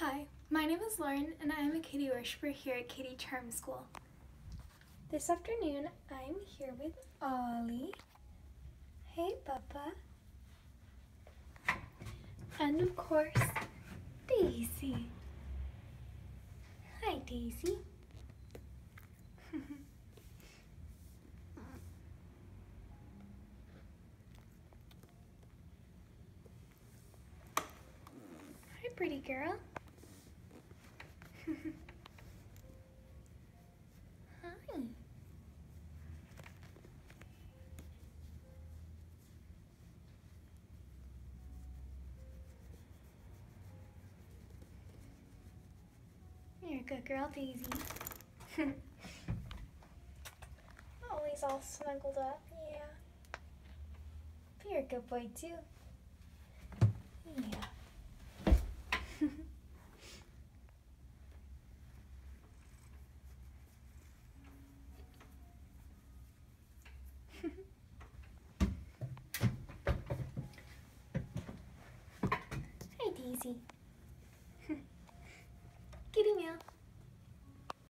Hi, my name is Lauren and I am a kitty worshiper here at Kitty Charm School. This afternoon I'm here with Ollie. Hey Papa. And of course, Daisy. Hi Daisy. Hi pretty girl. Hi. You're a good girl, Daisy. Always all snuggled up, yeah. You're a good boy too. Yeah. Kitty meow.